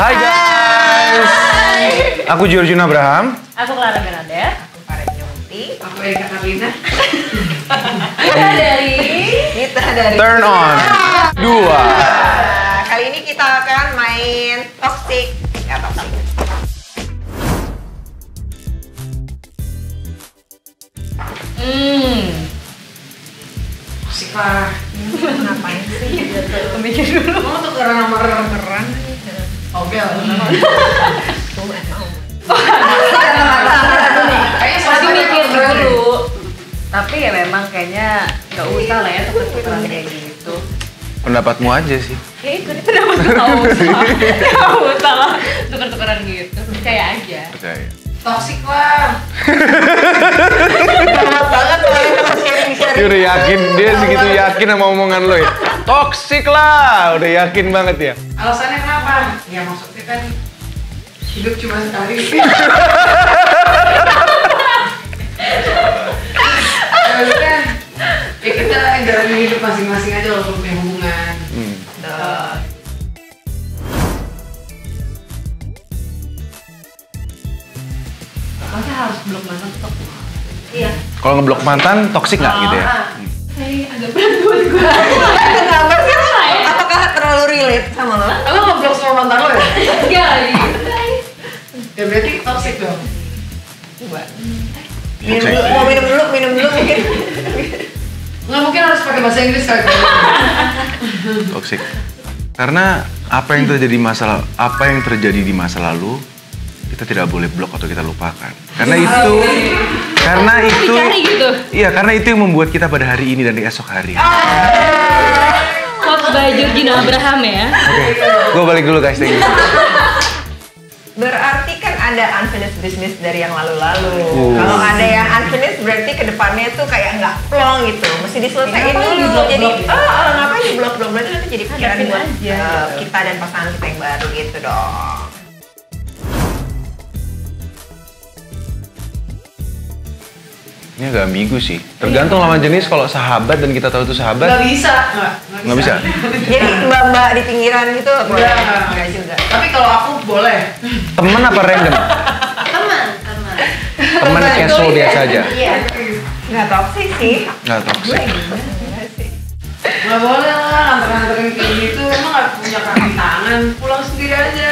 Hai guys. Aku Georgina Abraham. Aku Clara Bernadette. Aku Farah Nyunti. Aku Erika Karlina. Kita dari Kita dari Turn on. Dua. Nah, kali ini kita akan main toxic. Ya toxic. Hmm. Asik lah. Ngapain sih? Mikir dulu. Mau tukeran nomor keren. Dulu. Tapi ya memang kayaknya nggak usah lah ya tuker-tukeran kayak gitu. Pendapatmu aja sih. Ya itu dia pendapat nggak usah. Nggak usah lah tuker-tukeran gitu. Percaya aja. Percaya. Toxic lah. Dia udah yakin, dia segitu yakin sama omongan lo ya. Toxic lah, udah yakin banget ya. Alasannya kenapa? Ya maksudnya kan hidup cuma sekali. Maksudnya ya kita jalani hidup masing-masing aja walaupun punya hubungan. Kalau ngeblok mantan, toxic nggak gitu ya? Kayak agak berat buat gue. Kenapa sih? Apakah terlalu relate sama lo? Lo ngeblok sama mantan lo ya? Enggak lagi. Ya berarti toxic dong. Coba. Minum dulu, mau minum dulu, minum dulu mungkin. Nggak mungkin harus pakai bahasa Inggris kali. Toxic. Karena apa yang terjadi masa apa yang terjadi di masa lalu kita tidak boleh blok atau kita lupakan. Karena itu karena itu gitu. Iya, karena itu yang membuat kita pada hari ini dan di esok hari. Oke, Quotes by Georgina Abraham ya. gue balik dulu guys, thank you. Berarti kan ada unfinished business dari yang lalu-lalu. Oh. Kalau ada yang unfinished berarti ke depannya tuh kayak nggak plong gitu. Mesti diselesaikan dulu. di-blok-blok Jadi, gitu? ah, ah, ngapain di blok blok berarti nanti jadi pikiran buat aja. eh, kita dan pasangan kita yang baru gitu dong. Ini agak ambigu sih. Tergantung lawan jenis kalau sahabat dan kita tahu itu Nggak sahabat. bisa. Nggak, Nggak bisa? Jadi mbak-mbak di pinggiran gitu boleh? Nggak, nggak. Nggak juga. Tapi kalau aku boleh. Temen apa random? Teman, teman. Temen casual biasa aja. Iya. Nggak toxic sih. Nggak sih. Nggak boleh lah antar-antarin kayak gitu. Emang nggak punya kaki tangan. Pulang sendiri aja.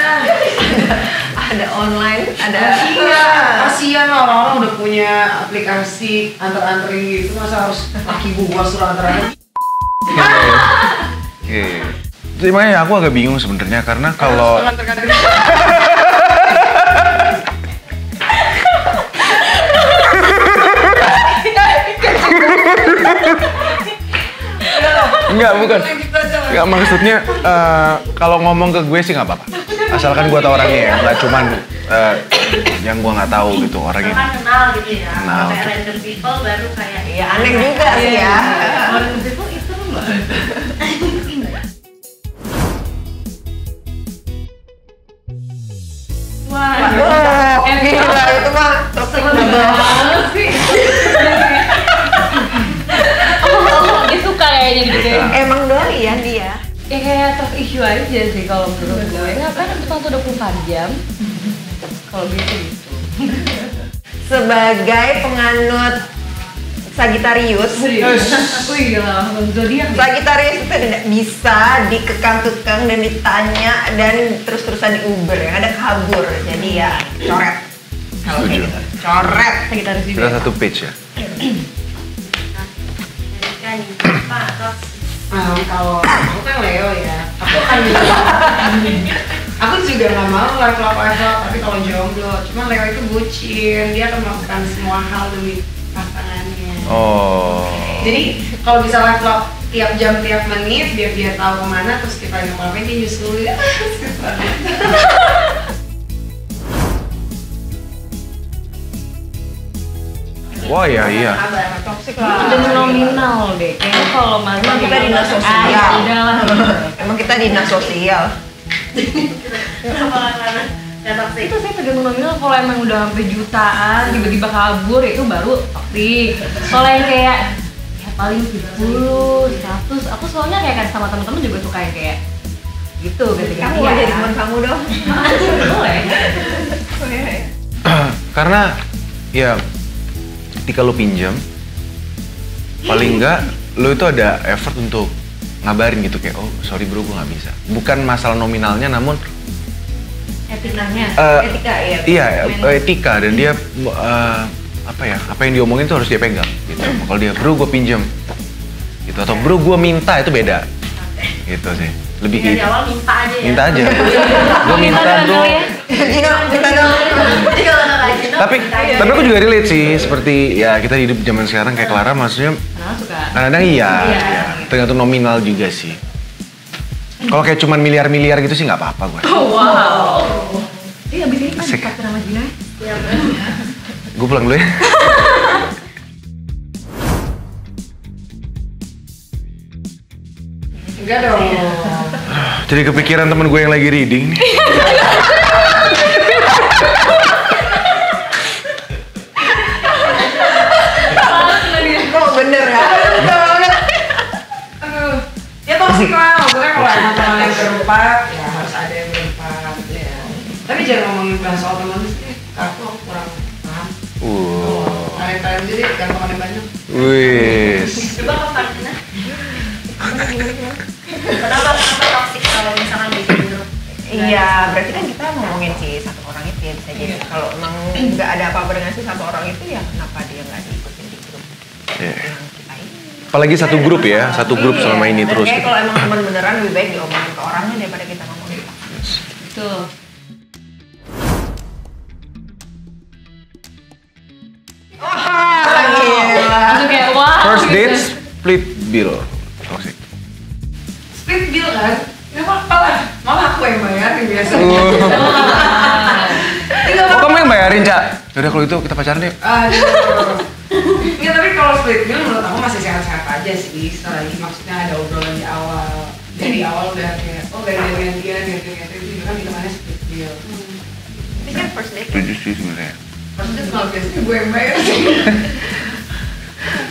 Ada online, ada. Iya. Kasian lah orang-orang udah punya aplikasi antar-antarin gitu. Masa harus laki gua suruh antar-antarin. Iya. Jadi makanya aku agak bingung sebenarnya karena kalau. Enggak, bukan. Enggak maksudnya eh, kalau ngomong ke gue sih nggak apa-apa. Asalkan gue tahu orangnya ya, nggak cuman eh, yang gue nggak tahu gitu orangnya. Kenal gitu ya. Kenal. Kayak random people baru kayak Iya aneh juga sih ya. Random people itu loh. Wah, Wah, Eh, gila itu mah toxic Temen banget. sih. Oh, dia suka kayaknya gitu deh. Emang. Ya kayak trust issue aja sih kalau menurut gue. Ngapain kita tuh 24 jam? Kalau gitu gitu. Sebagai penganut Sagittarius, Wih gila, zodiak. Sagittarius itu tidak bisa dikekang-kekang dan ditanya dan terus-terusan diuber yang ada kabur. Jadi ya coret. Kalau kayak gitu, coret. Sagittarius juga. Kita satu page ya. Ah, kalau aku kan Leo ya. Aku kan juga. aku juga nggak mau live love live love, tapi kalau jomblo, cuma Leo itu bucin, dia akan melakukan semua hal demi pasangannya. Oh. Jadi kalau bisa live tiap jam tiap menit biar dia tahu ke mana terus kita yang ngapain dia nyusul ya. Wah iya iya. Abah lah. Nominal deh. Kayaknya kalau mas emang kita dinas sosial. Ah, ya udahlah. emang kita dinas sosial. itu sih tergantung nominal kalau emang udah sampai jutaan tiba-tiba kabur ya itu baru toksik. Kalau yang kayak ya paling 70, 100, aku soalnya kayak kan sama teman-teman juga suka yang kayak gitu ganti kamu ya. jadi iya. teman kamu dong boleh karena ya ketika lo pinjam, paling enggak lo itu ada effort untuk ngabarin gitu kayak oh sorry bro gue nggak bisa. Bukan masalah nominalnya namun Etikanya. eh, Etika ya. iya etika dan dia eh, apa ya apa yang diomongin tuh harus dia pegang gitu. Kalau dia bro gue pinjam gitu atau bro gue minta itu beda gitu sih lebih Dari gitu awal minta aja ya. minta aja gue minta dong bro ya. Gino, minta dong. tapi tapi aku juga relate sih seperti ya kita hidup zaman sekarang kayak Clara maksudnya kadang-kadang iya, Iya. iya. tergantung nominal juga sih kalau kayak cuman miliar-miliar gitu sih nggak apa-apa gue Oh, wow. Iya, abis ini kan dikasih sama Gina. gue pulang dulu ya Enggak dong. Jadi kepikiran temen gue yang lagi reading nih bener ya? Aduh. Ya toksik lah, maksudnya kalau emang teman yang berempat, ya harus ada yang berempat. Ya. Tapi jangan ngomongin bahas soal teman sih, aku aku kurang paham. wow Kalian-kalian jadi yang teman yang banyak. wis Coba ke Martina. Kenapa Iya, berarti kan kita ngomongin si satu orang itu ya bisa jadi. Kalau emang nggak ada apa-apa dengan si satu orang itu ya kenapa dia nggak diikutin di grup Iya. yang kita ini? apalagi satu grup ya satu grup Iya, selama ini dan terus kayak gitu. kalau emang teman beneran lebih baik diomongin ke orangnya daripada kita ngomongin. Ke Betul. First date split bill. Toxic. Split bill kan? Ya apa? Lah, malah aku yang bayarin biasa. Tinggal oh kamu yang bayarin cak Yaudah kalau itu kita pacaran deh. Nggak, tapi kalau split bill menurut aku masih sehat-sehat aja sih. Selagi maksudnya ada obrolan di awal. Dari awal udah kayak, oh ganti-gantian, ganti-gantian. Itu kan hitungannya split bill. Tapi kan first date setuju sih sebenarnya Maksudnya kalau biasanya gue yang bayar sih.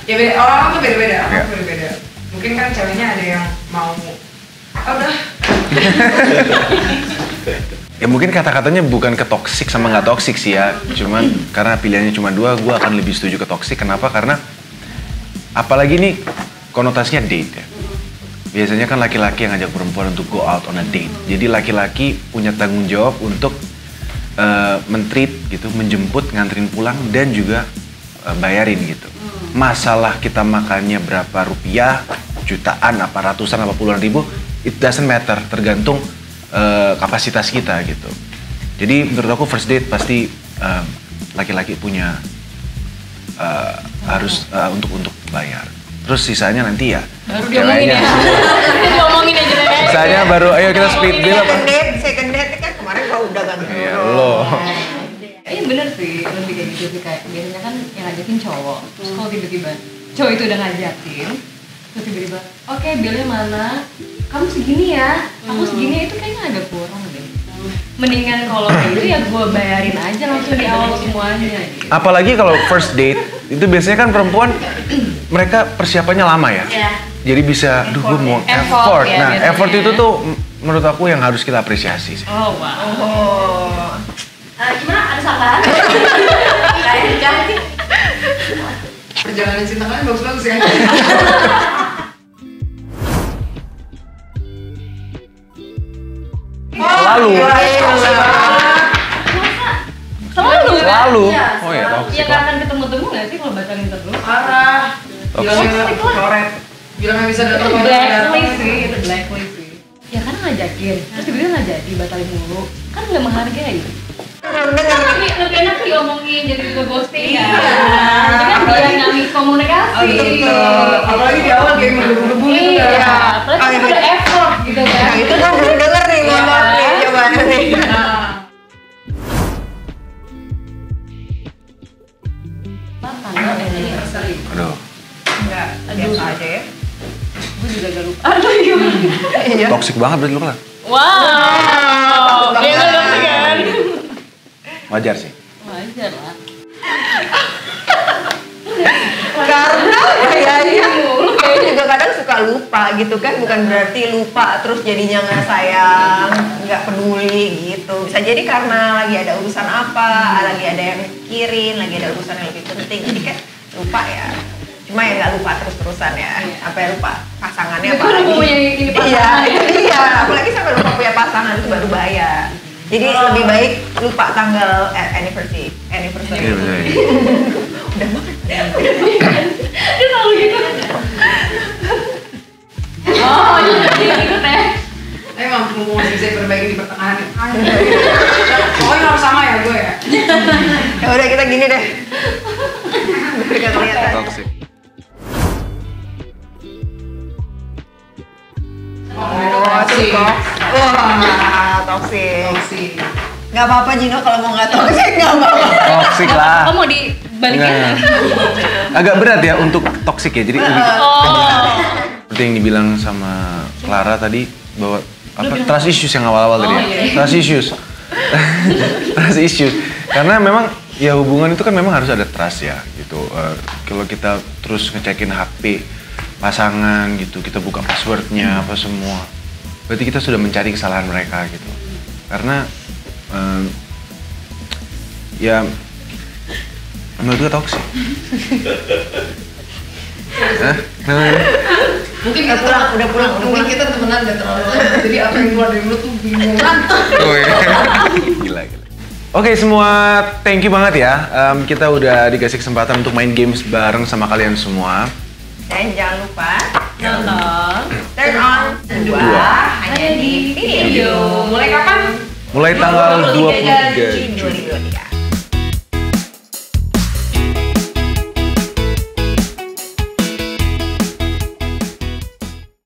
ya beda, orang tuh beda-beda, orang Iya. tuh beda-beda. Mungkin kan ceweknya ada yang mau, oh, udah. Ya mungkin kata-katanya bukan ke toxic sama nggak toxic sih ya. Cuman karena pilihannya cuma dua, gue akan lebih setuju ke toxic. Kenapa? Karena apalagi nih konotasinya date ya. Biasanya kan laki-laki yang ngajak perempuan untuk go out on a date. Jadi laki-laki punya tanggung jawab untuk uh, mentreat gitu, menjemput, nganterin pulang dan juga uh, bayarin gitu. Masalah kita makannya berapa rupiah, jutaan, apa ratusan, apa puluhan ribu, it doesn't matter. Tergantung uh, kapasitas kita gitu. Jadi menurut aku first date pasti um, laki-laki punya uh, harus uh, untuk untuk bayar. Terus sisanya nanti ya Baru diomongin ya. Diomongin aja. Sisanya baru ayo kita split bill apa? second date, second date kan kemarin gua udah kan Iya, lo. Iya bener sih, lebih kayak gitu sih kayak biasanya kan yang ngajakin cowok, terus kalau tiba-tiba cowok itu udah ngajakin, terus tiba-tiba, oke bilnya mana? Kamu segini ya, aku segini itu kayaknya agak kurang deh. Mendingan kalau gitu ya gue bayarin aja langsung di awal semuanya gitu. Apalagi kalau first date itu biasanya kan perempuan mereka persiapannya lama ya. Iya. Jadi bisa, duh gue mau Effort effort. ya, Nah, biasanya. effort itu tuh menurut aku yang harus kita apresiasi sih. Oh wow. Oh. Eh, gimana ada saran? Kayak cantik. Perjalanan cinta kalian bagus-bagus ya. Selalu. Selalu kan? Selalu. Iya, Oh ya, Ya toxic nggak lah. akan ketemu-temu nggak sih kalau batalin terus? Parah. Toxic. Bilangnya coret. Bilangnya bisa datang. Blacklist sih, itu blacklist sih. Ya kan ngajakin, terus tiba-tiba nggak jadi, batalin mulu. Kan nggak menghargai. Dengar Lebih, lebih enak diomongin jadi ke ghosting ya. Iya. Jadi kan dia ngambil komunikasi. Oh. Apalagi di awal kayak gitu kan. Iya, terus Oh, itu iya. udah effort gitu kan. Nah itu kan denger nih, maaf nih, Iya. Aduh, Enggak, biasa aja ya. Gue juga gak lupa. Aduh gimana? Iya. toxic banget berarti lu kan. Wow. Dong kan. Wajar sih. Wajar lah. Karena kayaknya kadang suka nggak lupa gitu kan bukan berarti lupa terus jadinya nggak sayang nggak peduli gitu. Bisa jadi karena lagi ada urusan apa lagi ada yang mikirin lagi ada urusan yang lebih penting. Jadi kan lupa ya. Cuma ya nggak lupa terus terusan ya apa ya lupa pasangannya apa udah ini pasangan. iya iya. Apalagi sampai lupa punya pasangan itu baru bahaya. Jadi lebih baik lupa tanggal eh, anniversary anniversary. Iya benar. Dia selalu gitu. Oh, jadi ikut ya. Tapi emang mumpung masih bisa diperbaiki di pertengahan ya. Pokoknya harus sama ya gue ya. ya udah kita gini deh biar nggak kelihatan Toxic. Oh, kok. Wah, toxic. Toxic. Gak apa-apa Gino kalau mau nggak toxic nggak apa-apa. Toxic lah. Kamu mau dibalikin? Nah, agak berat ya untuk toxic ya. Jadi Oh. Seperti yang dibilang sama Clara tadi bahwa apa trust issues yang awal-awal tadi ya. Trust issues. trust issues. Karena memang ya hubungan itu kan memang harus ada trust ya gitu. Eh, kalau kita terus ngecekin HP pasangan gitu, kita buka passwordnya apa semua. Berarti kita sudah mencari kesalahan mereka gitu. Karena eh, ya menurut gue toxic. Hah? Mungkin Udah pulang, udah pulang, udah Mungkin pulang. kita temenan udah terlalu lama. Jadi apa yang keluar dari mulut tuh bingungan. Oh, iya. gila, gila. Oke semua, thank you banget ya. Em, kita udah dikasih kesempatan untuk main games bareng sama kalian semua. Dan jangan lupa Nonton. turn on dua Dua. hanya di video. Mulai kapan? Mulai tanggal 23 Juni Juni. 2023.